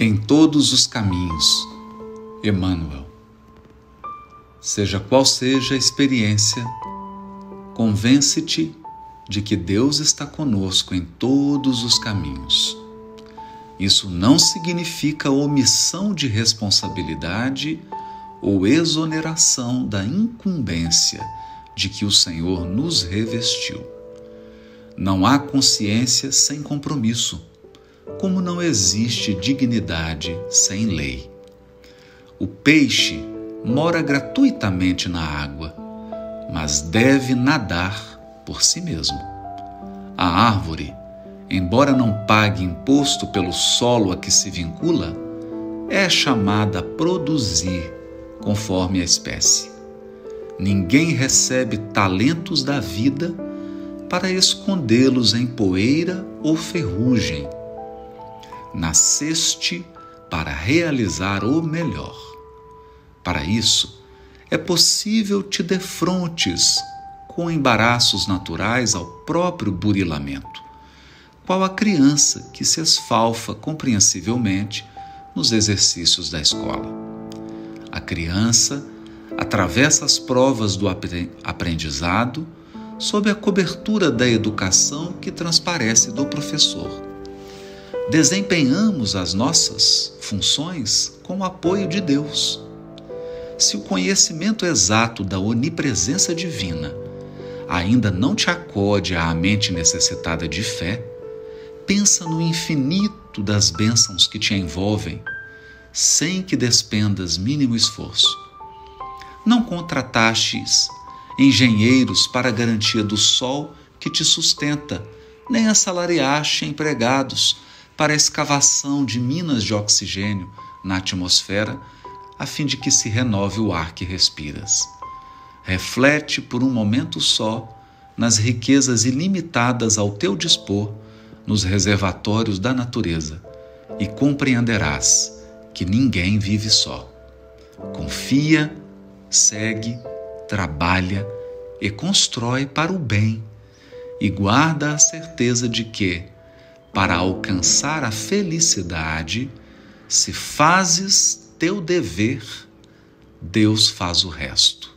em todos os caminhos. Emmanuel. Seja qual seja a experiência, convence-te de que Deus está conosco em todos os caminhos. Isso não significa omissão de responsabilidade ou exoneração da incumbência de que o Senhor nos revestiu. Não há consciência sem compromisso como não existe dignidade sem lei. O peixe mora gratuitamente na água, mas deve nadar por si mesmo. A árvore, embora não pague imposto pelo solo a que se vincula, é chamada a produzir conforme a espécie. Ninguém recebe talentos da vida para escondê-los em poeira ou ferrugem nasceste para realizar o melhor. Para isso, é possível te defrontes com embaraços naturais ao próprio burilamento, qual a criança que se esfalfa compreensivelmente nos exercícios da escola. Criança atravessa as provas do aprendizado sob a cobertura da educação que transparece do professor desempenhamos as nossas funções com o apoio de Deus. Se o conhecimento exato da onipresença divina ainda não te acode à mente necessitada de fé, pensa no infinito das bênçãos que te envolvem, sem que despendas mínimo esforço. Não contratastes engenheiros para garantia do sol que te sustenta, nem assalariaste empregados para a escavação de minas de oxigênio na atmosfera, a fim de que se renove o ar que respiras. Reflete por um momento só nas riquezas ilimitadas ao teu dispor nos reservatórios da natureza e compreenderás que ninguém vive só. Confia, segue, trabalha e constrói para o bem e guarda a certeza de que, para alcançar a felicidade, se fazes teu dever, Deus faz o resto.